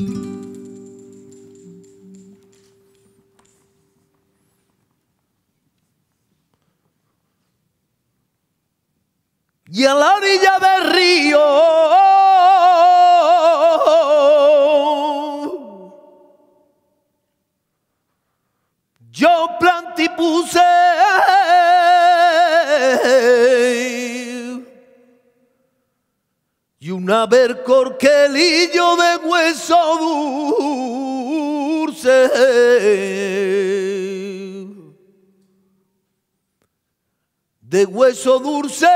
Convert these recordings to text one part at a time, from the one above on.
y a la orilla del río. Yo planté y puse y una vercorquelillo de hueso dulce de hueso dulce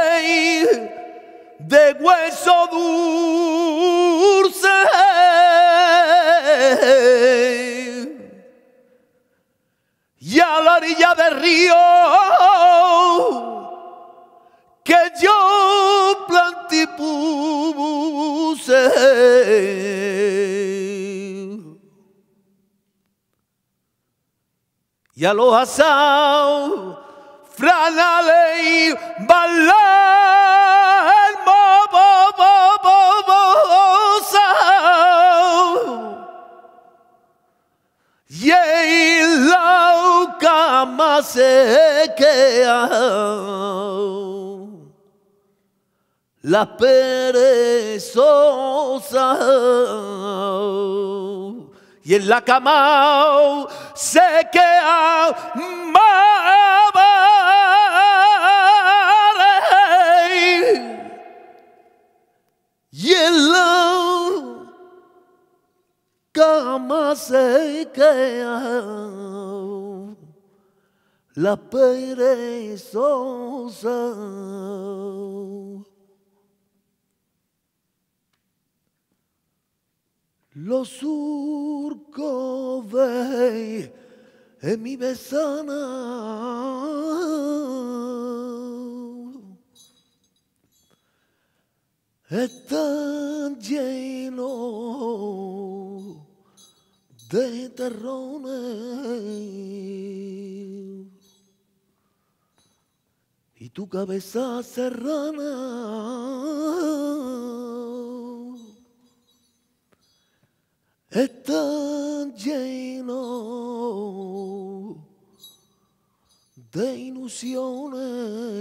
de hueso dulce. Y a la orilla del río que yo Y a los asados franale ballar y la cama se queda la perezosa y en la cama se queda y en la cama se queda la perezosa. Lo surco vei e mi besana e tan de terrones y tu cabeza serrana. Están llenos de ilusiones.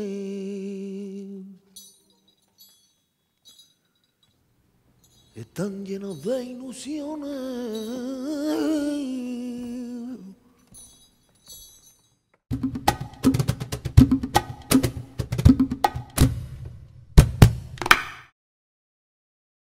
están llenos de ilusiones.